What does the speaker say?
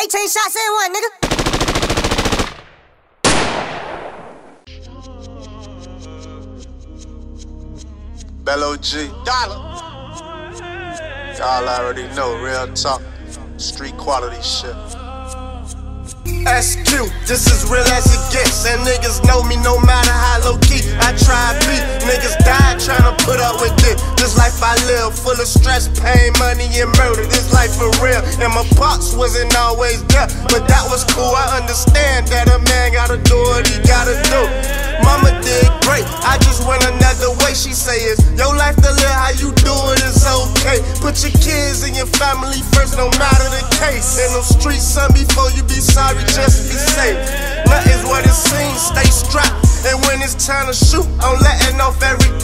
18 shots in one, nigga. Bello G. Dollar. Y'all already know, real talk. Street quality shit. SQ, this is real as it gets. And niggas know me no matter put up with it. This life I live, full of stress, pain, money, and murder. This life for real. And my pops wasn't always there, but that was cool. I understand that a man gotta do what he gotta do. Mama did great, I just went another way. She say it's your life to live, how you do it is okay. Put your kids and your family first, no matter the case. In the streets, son, before you be sorry, just be safe. Nothing's what it seems, stay strapped. And when it's time to shoot, I'm letting off everything.